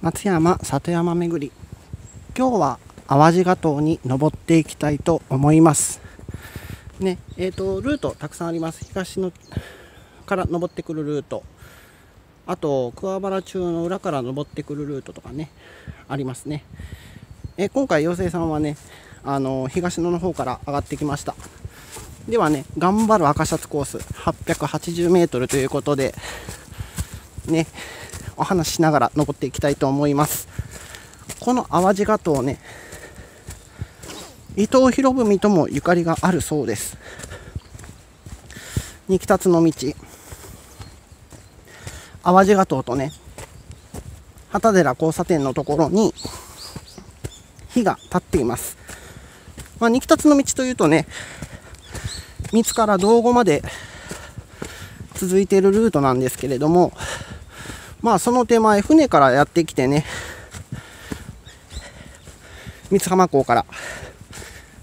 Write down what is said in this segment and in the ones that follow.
松山里山巡り。今日は淡路ヶ島に登っていきたいと思います。ねえーとルートたくさんあります。東のから登ってくるルート。あと桑原中の裏から登ってくるルートとかねありますね。え今回妖精さんはねあの東野の方から上がってきました。ではね頑張る赤シャツコース 880m ということでねお話ししながら登っていきたいと思います。この淡路ヶ島ね伊藤博文ともゆかりがあるそうです。二北つの道。淡路ヶ島とね旗寺交差点のところに火が立っています、まあ、二北つの道というとね三つから道後まで続いているルートなんですけれどもまあその手前船からやってきてね。三津浜港から。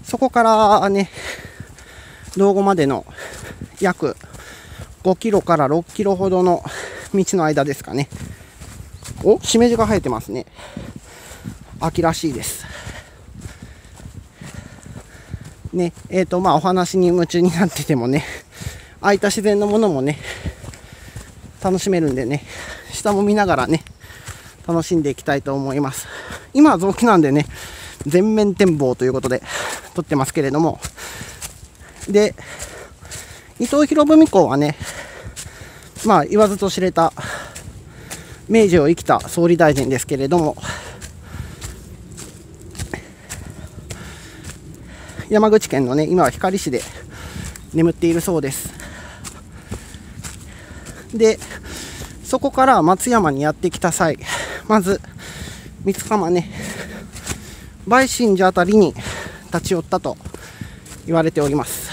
そこからね道後までの約5キロから6キロほどの道の間ですかね。おしめじが生えてますね。秋らしいです。ねえーとまあ、お話に夢中になっててもね空いた自然のものもね楽しめるんでね下も見ながらね楽しんでいきたいと思います。今は雑木なんでね全面展望ということで撮ってますけれども。で伊藤博文公はねまあ言わずと知れた明治を生きた総理大臣ですけれども山口県のね今は光市で眠っているそうです。でそこから松山にやってきた際まず三釜ね梅神寺あたりに立ち寄ったと言われております。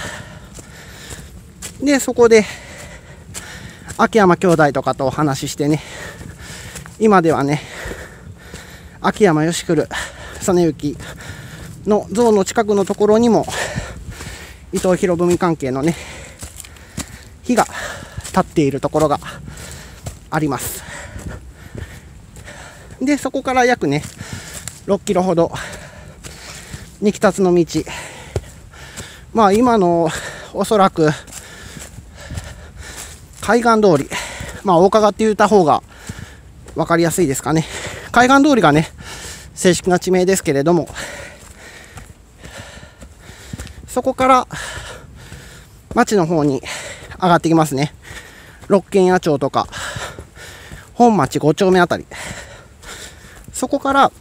でそこで秋山兄弟とかとお話ししてね今ではね秋山義来実行の像の近くのところにも伊藤博文関係のね火が立っているところがあります。でそこから約ね6キロほど二北つの道。まあ今のおそらく海岸通り。まあ大川って言った方が分かりやすいですかね。海岸通りがね正式な地名ですけれども。そこから町の方に上がってきますね。六軒野町とか本町5丁目あたり。そこから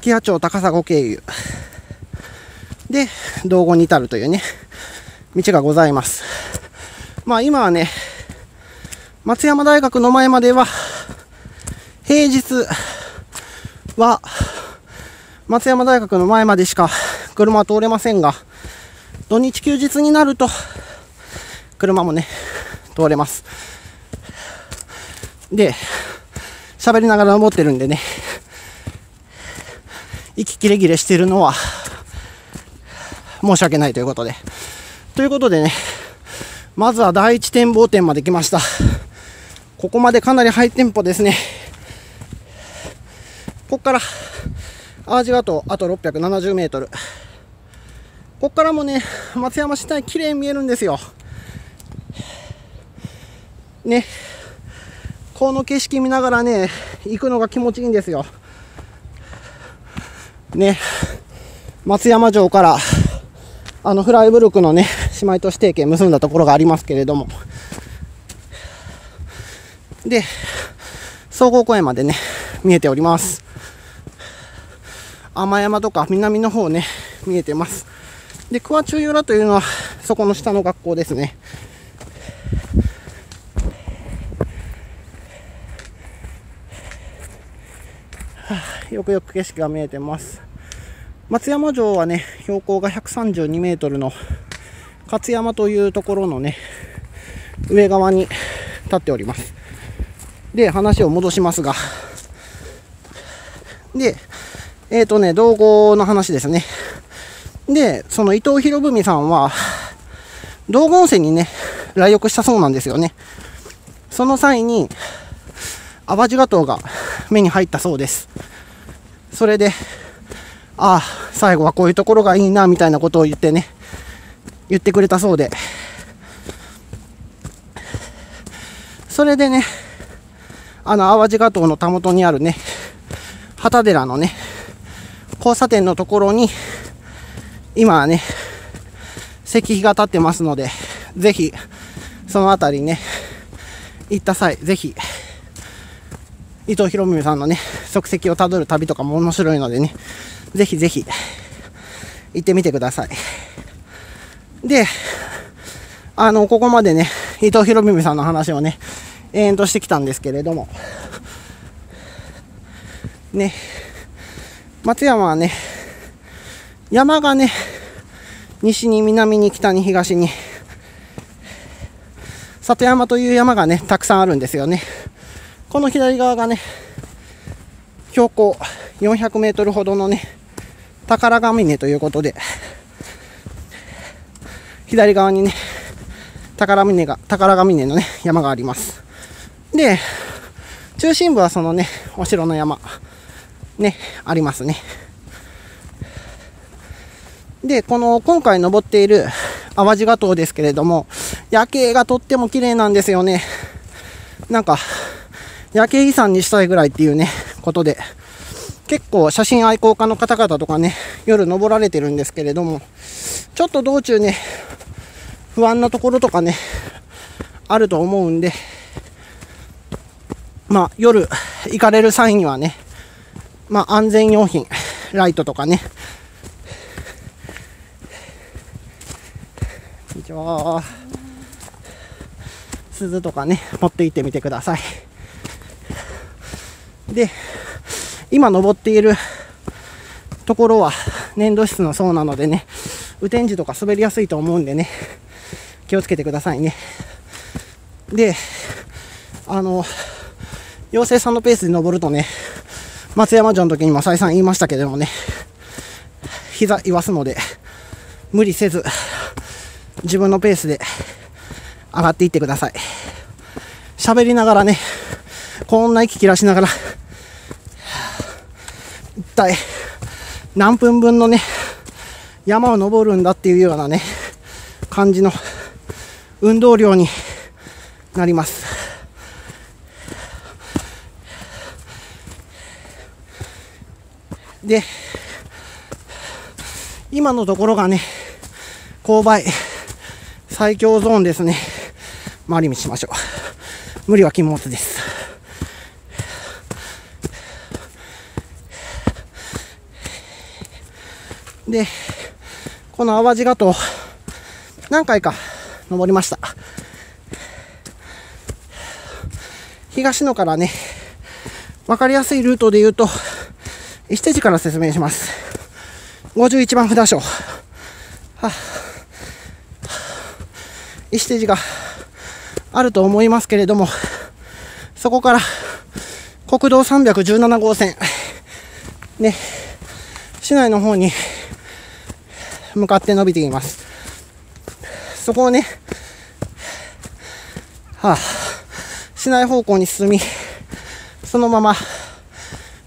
木屋町高砂経由。で道後に至るというね道がございます。まあ今はね松山大学の前までは平日は松山大学の前までしか車は通れませんが、土日休日になると、車もね、通れます。で、喋りながら登ってるんでね、息切れ切れしてるのは、申し訳ないということで。ということでね、まずは第一展望点まで来ました。ここまでかなりハイテンポですね。ここから、淡路とあと670メートル。こっからもね、松山市内綺麗に見えるんですよ。ね。この景色見ながらね、行くのが気持ちいいんですよ。ね。松山城から、あのフライブルクのね、姉妹都市提携結んだところがありますけれども。で、総合公園までね、見えております。天山とか南の方ね、見えてます。で、桑中浦というのは、そこの下の学校ですね。よくよく景色が見えてます。松山城はね、標高が132メートルの勝山というところのね、上側に立っております。で、話を戻しますが、で、えっ、ー、とね、道後の話ですね。で、その伊藤博文さんは、道後温泉にね、来浴したそうなんですよね。その際に淡路島が目に入ったそうですそれでああ最後はこういうところがいいなみたいなことを言ってね言ってくれたそうでそれでねあの淡路島のたもとにあるね旗寺のね交差点のところに今はね石碑が立ってますのでぜひその辺りね行った際ぜひ伊藤博文さんのね足跡をたどる旅とかも面白いのでねぜひぜひ行ってみてください。であのここまでね伊藤博文さんの話をね延々としてきたんですけれどもね松山はね山がね西に南に北に東に。里山という山がねたくさんあるんですよね。この左側がね標高400メートルほどのね宝ヶ峰ということで。左側にね宝峰が宝ヶ峰のね山があります。で中心部はそのねお城の山。ねありますね。で、この今回登っている淡路ヶ島ですけれども、夜景がとっても綺麗なんですよね。なんか、夜景遺産にしたいぐらいっていうね、ことで、結構写真愛好家の方々とかね、夜登られてるんですけれども、ちょっと道中ね、不安なところとかね、あると思うんで、まあ夜行かれる際にはね、まあ安全用品、ライトとかね、こんにちは。鈴とかね、持って行ってみてください。で、今登っているところは粘土質の層なのでね、雨天時とか滑りやすいと思うんでね、気をつけてくださいね。で、あの、妖精さんのペースで登るとね、松山城の時にも再三言いましたけどもね、膝言わすので、無理せず、自分のペースで上がっていってください。喋りながらね、こんな息切らしながら、一体何分分のね、山を登るんだっていうようなね、感じの運動量になります。で、今のところがね、勾配、最強ゾーンですね。回り道しましょう。無理は禁物です。で、この淡路ヶ島、何回か登りました。東野からね、分かりやすいルートで言うと、石手寺から説明します。51番札所。はあ石手寺があると思いますけれども、そこから国道317号線、ね、市内の方に向かって伸びています。そこをね、はあ、市内方向に進み、そのまま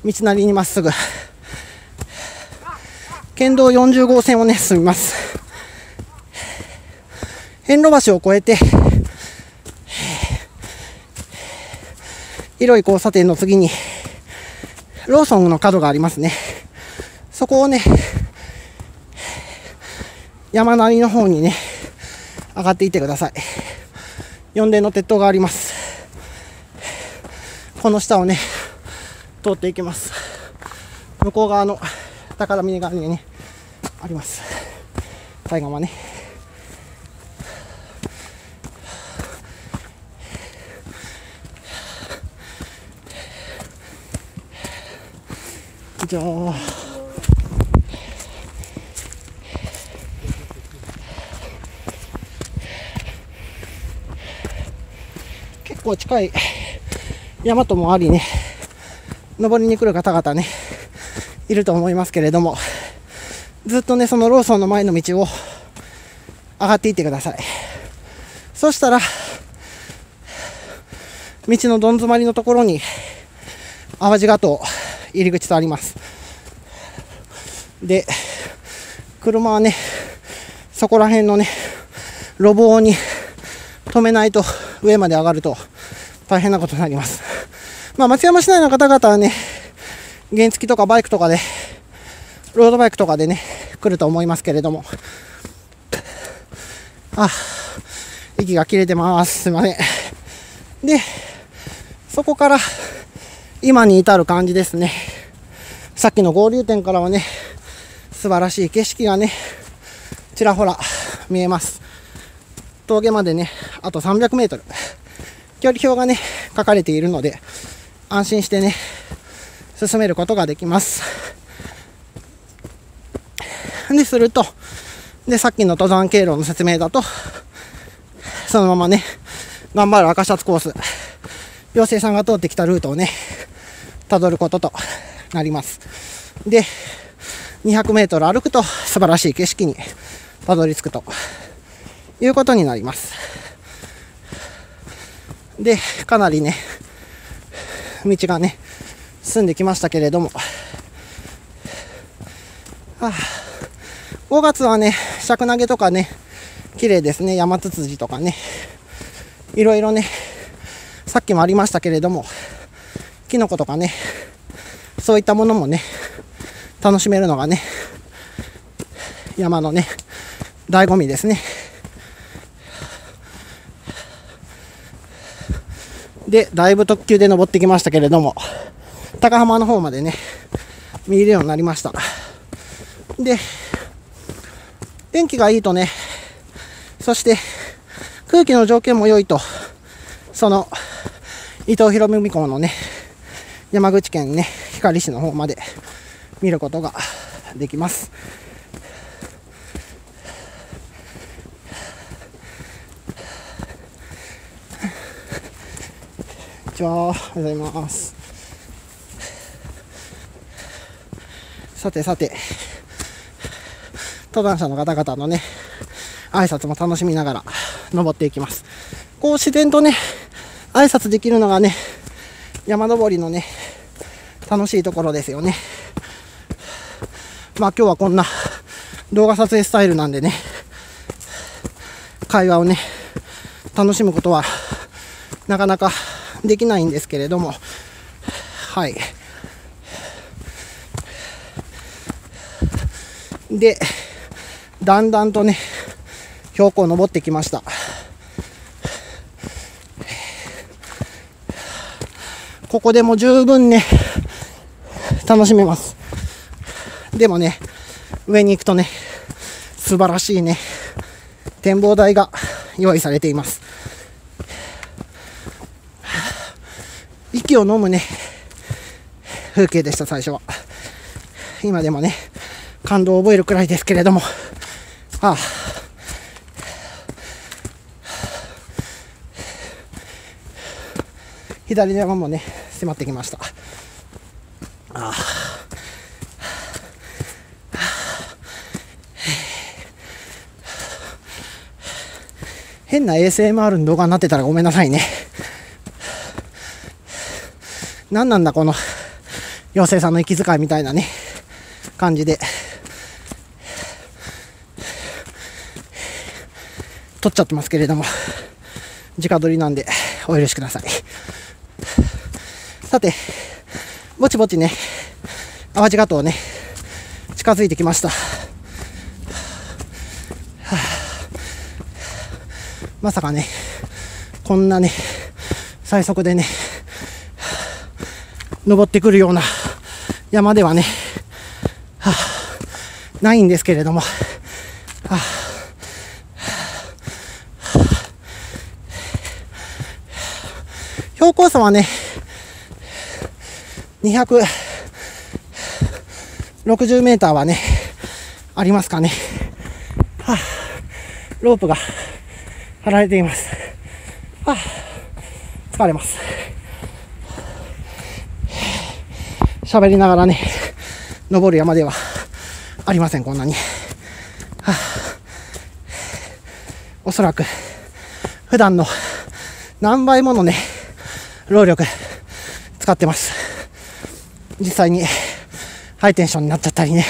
道なりにまっすぐ、県道40号線をね、進みます。遍路橋を越えて、広い交差点の次に、ローソンの角がありますね。そこをね、山なりの方にね、上がっていってください。4連の鉄塔があります。この下をね、通っていきます。向こう側の宝峰側にね、あります。最後はね。ゃあ。結構近い山ともありね。登りに来る方々ねいると思いますけれどもずっとねそのローソンの前の道を上がっていってください。そしたら道のどん詰まりのところに淡路ヶ島入り口とあります。で車はねそこら辺のね路傍に止めないと上まで上がると大変なことになります。まあ松山市内の方々はね原付とかバイクとかでロードバイクとかでね来ると思いますけれども。あ息が切れてます。すいません。でそこから今に至る感じですね。さっきの合流点からはね素晴らしい景色がねちらほら見えます。峠までねあと300メートル。距離表がね書かれているので安心してね進めることができます。でするとでさっきの登山経路の説明だとそのままね頑張る赤シャツコース妖精さんが通ってきたルートをねたどることとなります。で200メートル歩くと素晴らしい景色にたどり着くということになります。でかなりね道がね進んできましたけれども。あ5月はね尺投げとかね綺麗ですね。山ツツジとかね。いろいろねさっきもありましたけれどもキノコとかねそういったものもね楽しめるのがね山のね醍醐味ですね。でだいぶ特急で登ってきましたけれども高浜の方までね見えるようになりました。で天気がいいとねそして空気の条件も良いとその伊藤博文港のね山口県ね光市の方まで見ることができます。こんにちは。おはようございます。さてさて登山者の方々のね挨拶も楽しみながら登っていきます。こう自然とね挨拶できるのがね山登りのね楽しいところですよね。まあ今日はこんな動画撮影スタイルなんでね会話をね楽しむことはなかなかできないんですけれどもはい。でだんだんとね標高を登ってきました。ここでも十分ね楽しめます。でもね上に行くとね素晴らしいね展望台が用意されています。息を飲むね風景でした最初は。今でもね感動を覚えるくらいですけれども。ああ。左の山もね迫ってきました。変な ASMR の動画になってたらごめんなさいね。何なんだこの妖精さんの息遣いみたいなね。感じで。撮っちゃってますけれども。直撮りなんでお許しください。さてぼちぼちね淡路ヶ島ね近づいてきました、はあ、まさかねこんなね最速でね登ってくるような山ではね、はあ、ないんですけれども、はあ標高差はね、260メーターはね、ありますかね。はあ、ロープが張られています。あ、疲れます。喋りながらね、登る山ではありません、こんなに。おそらく、普段の何倍ものね、労力使ってます。実際にハイテンションになっちゃったりね、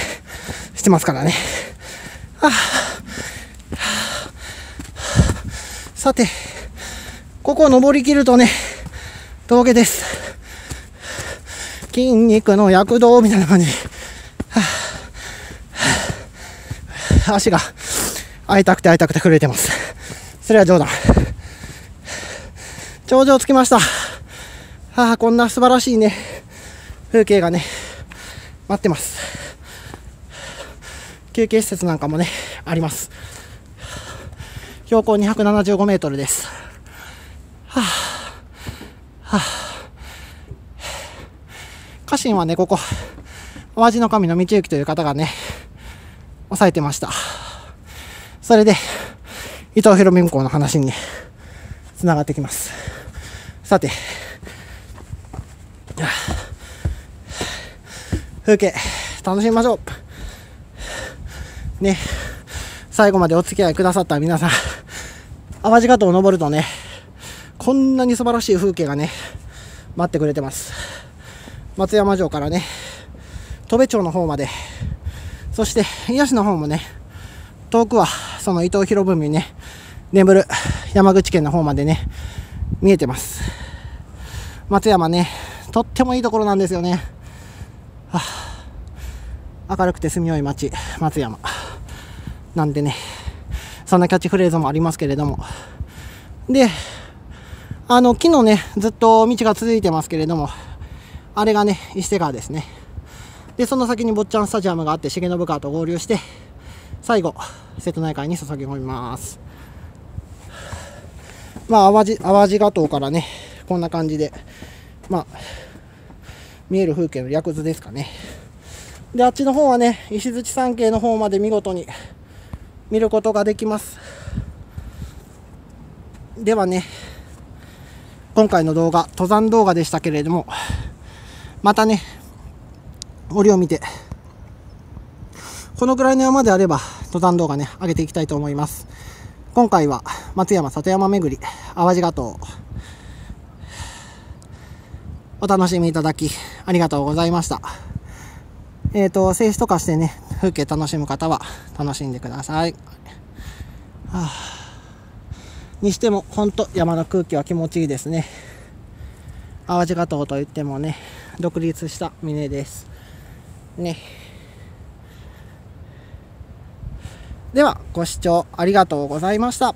してますからね。はあさて、ここ登りきるとね、峠です。筋肉の躍動みたいな感じ。はあ、足が会いたくて会いたくて震えてます。それは冗談。頂上着きました。はあ、こんな素晴らしいね、風景がね、待ってます。休憩施設なんかもね、あります。標高275メートルです。はあ、はあ、家臣はね、ここ、淡路の神の道行という方がね、押さえてました。それで、伊藤博文公の話に、ね、つながってきます。さて、風景、楽しみましょう。ね、最後までお付き合いくださった皆さん、淡路方を登るとね、こんなに素晴らしい風景がね、待ってくれてます。松山城からね、戸部町の方まで、そして癒しの方もね、遠くはその伊藤博文にね、眠る山口県の方までね、見えてます。松山ね、とってもいいところなんですよね。はあ、明るくて住みよい町、松山。なんでね、そんなキャッチフレーズもありますけれども。で、あの、昨日ね、ずっと道が続いてますけれども、あれがね、伊勢川ですね。で、その先に坊ちゃんスタジアムがあって、重信川と合流して、最後、瀬戸内海に注ぎ込みます。まあ、淡路、淡路島からね、こんな感じで、まあ、見える風景の略図ですかね。で、あっちの方はね、石槌山系の方まで見事に見ることができます。ではね、今回の動画、登山動画でしたけれども、またね、折を見て、このぐらいの山であれば、登山動画ね、上げていきたいと思います。今回は、松山里山巡り、淡路ヶ島、お楽しみいただき、ありがとうございました。えっ、ー、と、静止とかしてね、風景楽しむ方は楽しんでください。はあ、にしても、ほんと山の空気は気持ちいいですね。淡路ヶ島といってもね、独立した峰です。ね。では、ご視聴ありがとうございました。